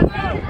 Let's go.